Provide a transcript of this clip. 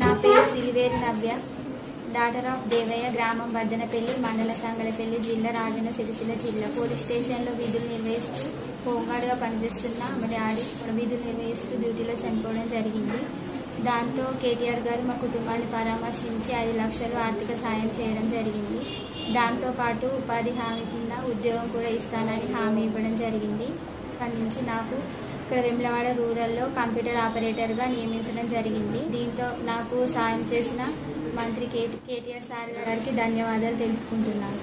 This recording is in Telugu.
నా పేరు సిరివేరి నవ్య. డాటర్ ఆఫ్ దేవయ్య గ్రామం బద్దనపల్లి మండల సంగలపల్లి జిల్లా రాజన్న సిరిసిల్ల జిల్లా. పోలీస్ స్టేషన్లో విధులు నిర్వహిస్తూ హోంగార్డ్గా పనిచేస్తున్న మా డాడీ విధులు నిర్వహిస్తూ డ్యూటీలో చనిపోవడం జరిగింది. దాంతో కేటీఆర్ గారు మా కుటుంబాన్ని పరామర్శించి ఐదు లక్షలు ఆర్థిక సాయం చేయడం జరిగింది. దాంతో పాటు ఉపాధి హామీ కింద ఉద్యోగం కూడా ఇస్తానని హామీ ఇవ్వడం జరిగింది. అక్కడి నుంచి నాకు ఇక్కడ వెమ్లవాడ రూరల్లో కంప్యూటర్ ఆపరేటర్గా నియమించడం జరిగింది. దీంతో నాకు సాయం చేసిన మంత్రి కేటీఆర్ సార్ గారికి ధన్యవాదాలు తెలుపుకుంటున్నాను.